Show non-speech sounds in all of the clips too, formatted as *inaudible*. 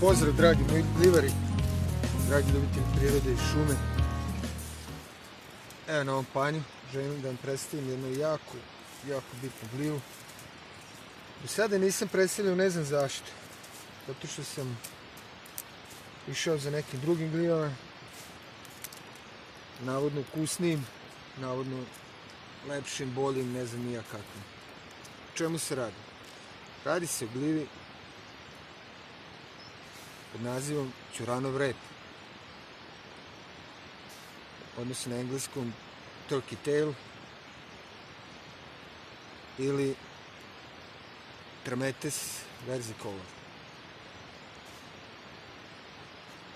Pozdrav dragi moji glivari, dragi ljubitelji prirode i šume. Evo na ovom panju želim da vam predstavim jednu jako, jako bitnu glivu. Do sada nisam predstavljao, ne znam zašto. Zato što sam išao za nekim drugim glivama. Navodno ukusnijim, navodno lepšim, boljim, ne znam nija kakvim. O čemu se radi? Radi se o glivi pod nazivom Ćuranov rep. Odnosno na engleskom turkey tail ili Trametes versicolor.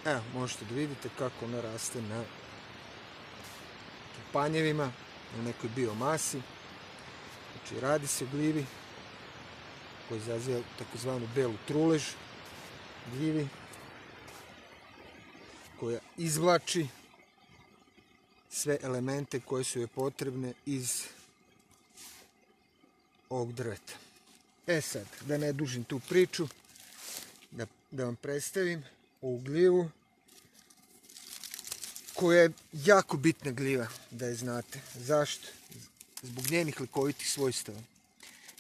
Evo, možete da vidite kako ona raste na panjevima, na nekoj biomasi. Znači, radi se o glivi koji izaziva takozvanu belu trulež gljivi koja izvlači sve elemente koje su joj potrebne iz ovog drveta. E sad, da ne dužim tu priču, da, da vam predstavim ovu gljivu koja je jako bitna gljiva, da je znate. Zašto? Zbog njenih lekovitih svojstava.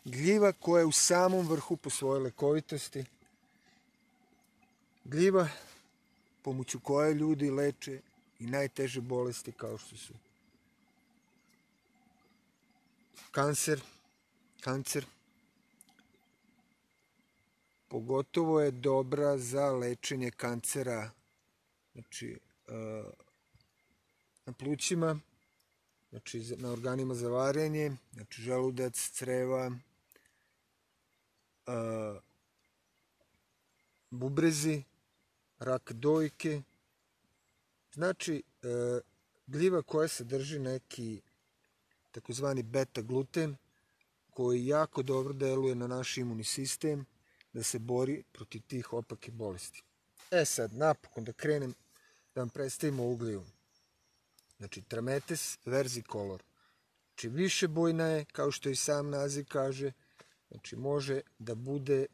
Gljiva koja je u samom vrhu po svojoj lekovitosti. Gljiva pomoću koje ljudi leče i najteže bolesti kao što su kancer, kancer, pogotovo je dobra za lečenje kancera znači, na plućima, znači na organima za varenje, znači želudac, creva, bubrezi, rak dojke. Znači, gljiva koja sadrži neki takozvani beta gluten koji jako dobro deluje na naš imunni sistem da se bori protiv tih opake bolesti. E sad, napokon da krenem da vam predstavimo ovu gljivu. Znači, Trametes versicolor. Znači, više bojna je, kao što i sam naziv kaže, znači može da bude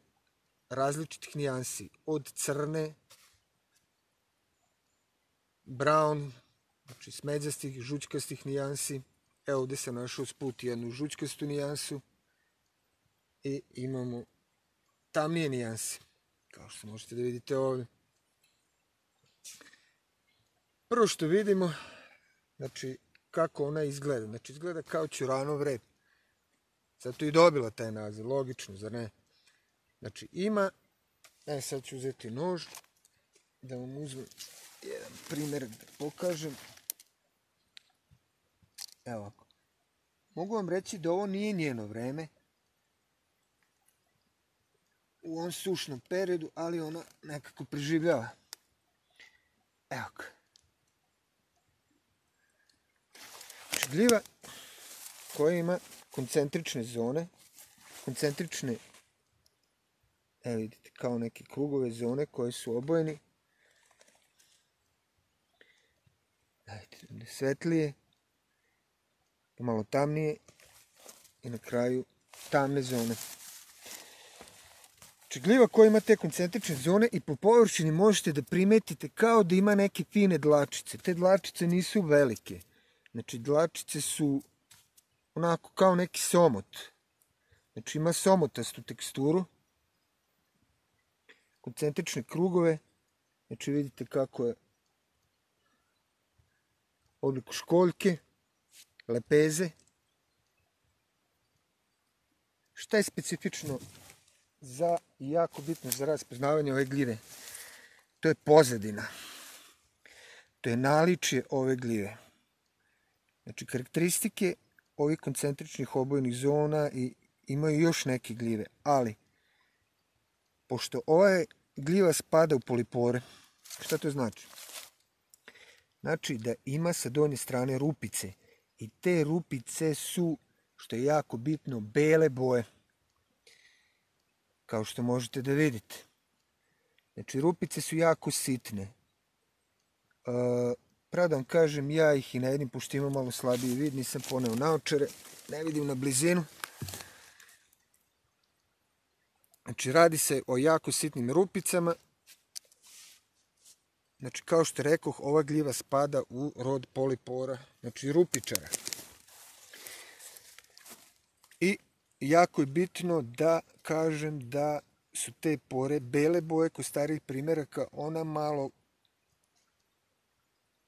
različitih nijansi, od crne, brown, znači smeđastih, žućkastih nijansi. Evo ovde sam našao sput jednu žućkastu nijansu i imamo tamnije nijanse, kao što možete da vidite ovde. Prvo što vidimo, znači kako ona izgleda. Znači izgleda kao ćuranov rep. Zato i dobila taj naziv, logično, zar ne? Znači ima, e sad ću uzeti nož, da vam uzmem jedan primjer da pokažem. Evo ovako. Mogu vam reći da ovo nije njeno vreme, u ovom sušnom periodu, ali ona nekako preživljava. Evo ga. Gljiva koja ima koncentrične zone, koncentrične, evo vidite, kao neke krugove zone koje su obojeni. Dajte, svetlije, malo tamnije i na kraju tamne zone. Znači gljiva koja ima te koncentrične zone i po površini možete da primetite kao da ima neke fine dlačice. Te dlačice nisu velike. Znači dlačice su onako kao neki somot. Znači ima somotastu teksturu. Koncentrične krugove. Znači vidite kako je obliku školjke, lepeze. Šta je specifično za jako bitno za raspoznavanje ove gljive. To je pozadina. To je naličje ove gljive. Znači, karakteristike ovih koncentričnih obojnih zona i imaju još neke gljive, ali pošto ova gljiva spada u polipore, šta to znači? Znači da ima sa donje strane rupice i te rupice su, što je jako bitno, bele boje kao što možete da vidite. Znači, rupice su jako sitne. E, pravo da vam kažem, ja ih i ne vidim, pošto imam malo slabiji vid, nisam poneo naočare, ne vidim na blizinu. Znači, radi se o jako sitnim rupicama znači kao što rekoh, ova gljiva spada u rod polipora, znači rupičara. I jako je bitno da kažem da su te pore bele boje kod starijih primjeraka, ona malo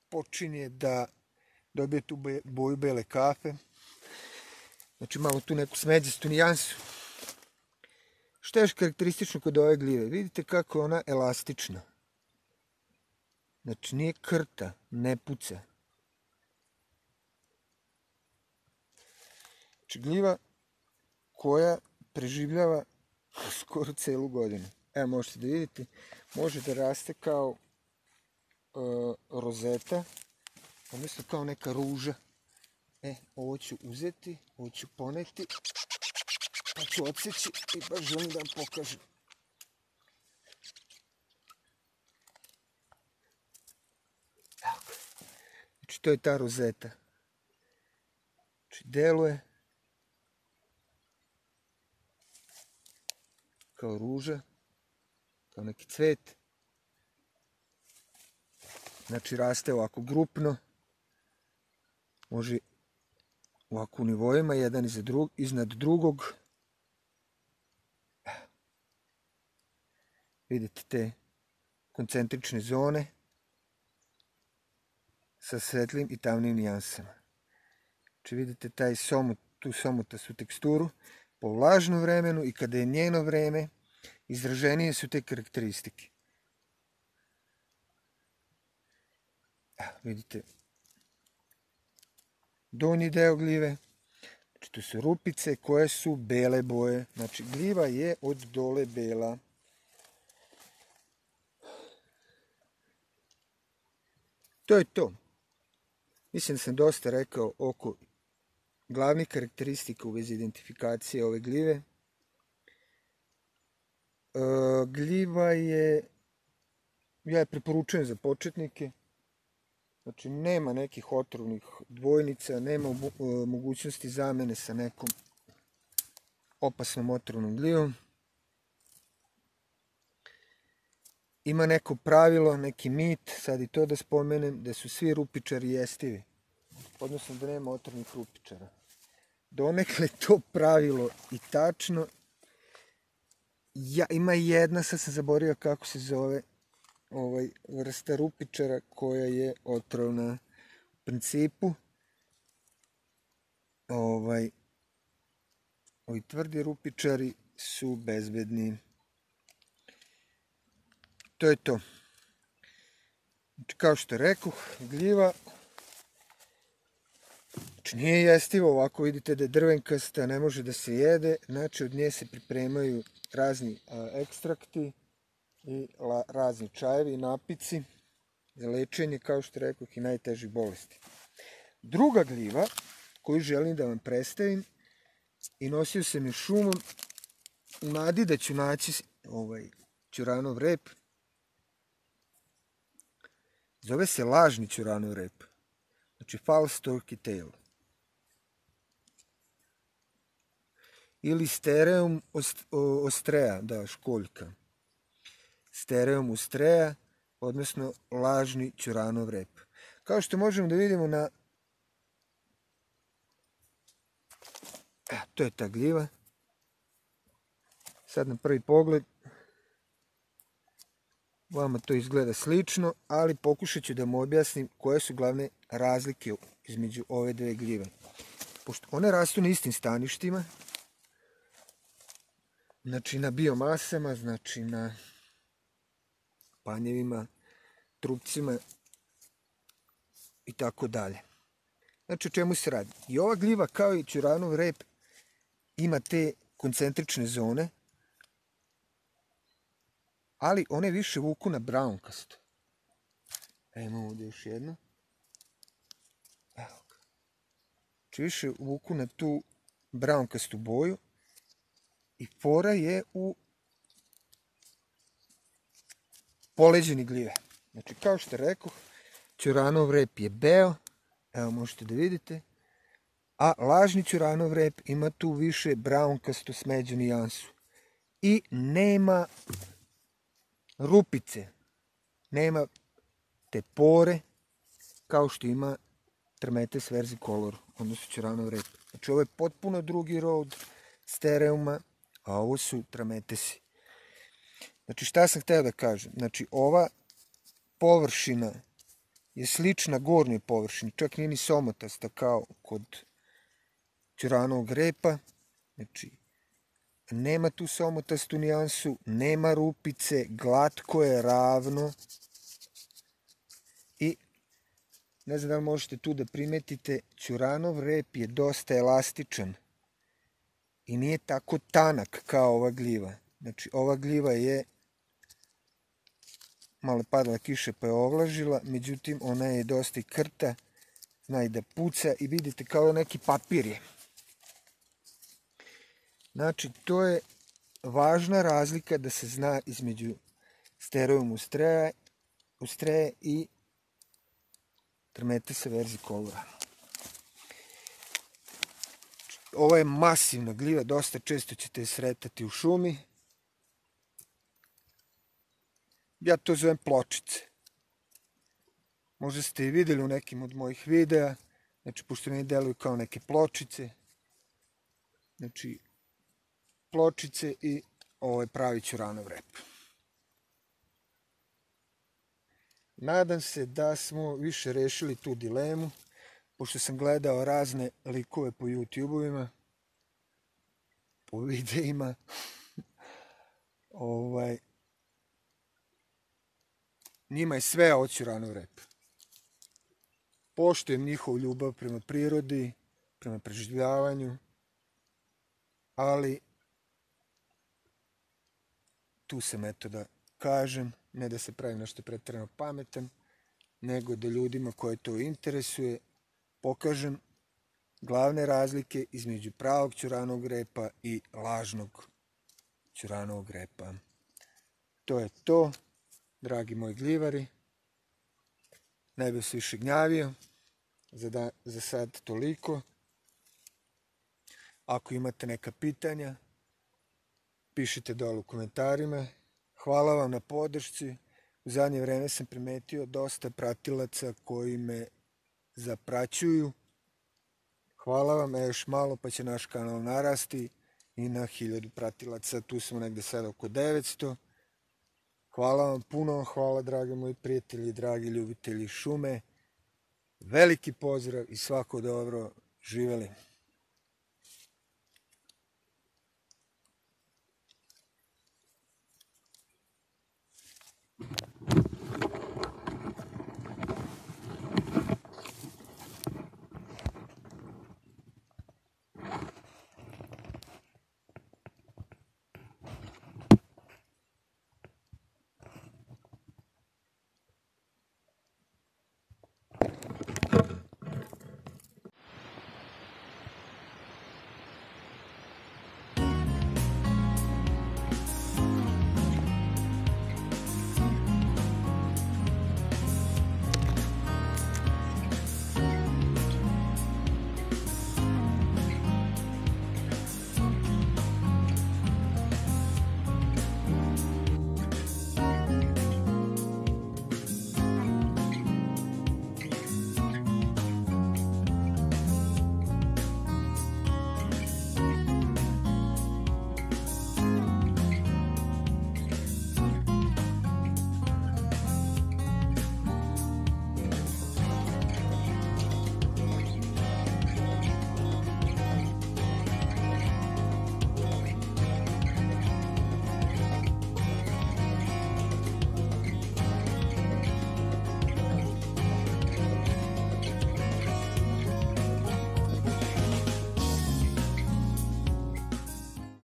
počinje da dobije tu boju bele kafe. Znači malo tu neku smeđastu nijansu. Što je još karakteristično kod ove gljive? Vidite kako je ona elastična. Znači nije krta, ne puca. Znači gljiva koja preživljava *laughs* skoro celu godinu. Evo možete da vidite, može da raste kao uh, rozeta, odnosno kao neka ruža. E, ovo ću uzeti, ovo ću poneti, pa ću odseći i baš želim da vam pokažem. To je ta rozeta. Znači, deluje kao ruža, kao neki cvet. Znači, raste ovako grupno. Može ovako u nivoima, jedan iznad drugog. Vidite te koncentrične zone sa svetlim i tamnim nijansama. Znači vidite taj somut, tu somutasnu teksturu po vlažnom vremenu i kada je njeno vreme, izraženije su te karakteristike. Vidite, donji deo gljive, znači to su rupice koje su bele boje, znači gljiva je od dole bela. To je to. Mislim da sam dosta rekao oko glavnih karakteristika u vezi identifikacije ove gljive. E, gljiva je, ja je preporučujem za početnike, znači nema nekih otrovnih dvojnica, nema e, mogućnosti zamene sa nekom opasnom otrovnom gljivom. Ima neko pravilo, neki mit, sad i to da spomenem, da su svi rupičari jestivi odnosno da nema otrovnih rupičara. Donekle to pravilo i tačno. Ja, ima jedna, sad sam zaborio kako se zove, ovaj, vrsta rupičara koja je otrovna u principu. Ovaj, ovi tvrdi rupičari su bezbedni. To je to. Znači, kao što rekoh, gljiva Znači nije jestivo, ovako vidite da je drvenkasta, ne može da se jede, znači od nje se pripremaju razni a, ekstrakti i la, razni čajevi i napici za lečenje, kao što rekoh, i najtežih bolesti. Druga gljiva koju želim da vam predstavim i nosio sam je šumom u nadi da ću naći ovaj ćuranov rep. Zove se lažni ćuranov rep. Znači false turkey tail. ili stereum ostreja, da, školjka. Stereum ostreja, odnosno lažni ćuranov rep. Kao što možemo da vidimo na... E, to je ta gljiva. Sad na prvi pogled vama to izgleda slično, ali pokušat ću da mu objasnim koje su glavne razlike između ove dve gljive. Pošto one rastu na istim staništima, znači na biomasama, znači na panjevima, trupcima i tako dalje. Znači o čemu se radi? I ova gljiva kao i ćuranov rep ima te koncentrične zone, ali one više vuku na brownkasto. Evo imamo ovdje još jedno. Evo ga. Znači više vuku na tu brownkastu boju i fora je u poleđeni gljive. Znači, kao što rekoh, ćuranov rep je beo, evo možete da vidite, a lažni ćuranov rep ima tu više brownkastu smeđu nijansu. I nema rupice, nema te pore kao što ima Termetes versicolor, odnosno Ćuranov rep. Znači ovo je potpuno drugi rod stereuma, a ovo su trametesi. Znači šta sam hteo da kažem? Znači ova površina je slična gornjoj površini, čak nije ni somotasta kao kod Ćuranovog repa. Znači nema tu somotastu nijansu, nema rupice, glatko je, ravno. I ne znam da li možete tu da primetite, Ćuranov rep je dosta elastičan i nije tako tanak kao ova gljiva. Znači, ova gljiva je malo padala kiša pa je ovlažila, međutim ona je dosta i krta, zna i da puca i vidite kao neki papir je. Znači, to je važna razlika da se zna između stereum ustreja, ustreje i Termetesa versicolora. Ovo je masivna gljiva, dosta često ćete je sretati u šumi. Ja to zovem pločice. Možda ste i videli u nekim od mojih videa, znači pošto ne deluju kao neke pločice. Znači, pločice i ovo je pravi ćuranov rep. Nadam se da smo više rešili tu dilemu, pošto sam gledao razne likove po YouTube-ovima, po videima, ovaj, njima je sve oćurano rep. Poštujem njihovu ljubav prema prirodi, prema preživljavanju, ali tu sam eto da kažem, ne da se pravim nešto pretredno pametan, nego da ljudima koje to interesuje pokažem glavne razlike između pravog ćuranog repa i lažnog ćuranog repa. To je to, dragi moji gljivari. Ne bih se više gnjavio. Za, da, za sad toliko. Ako imate neka pitanja, pišite dole u komentarima. Hvala vam na podršci. U zadnje vreme sam primetio dosta pratilaca koji me zapraćuju. Hvala vam, još malo pa će naš kanal narasti i na hiljadu pratilaca. Tu smo negde sada oko 900. Hvala vam puno, hvala dragi moji prijatelji, dragi ljubitelji šume. Veliki pozdrav i svako dobro. Živeli!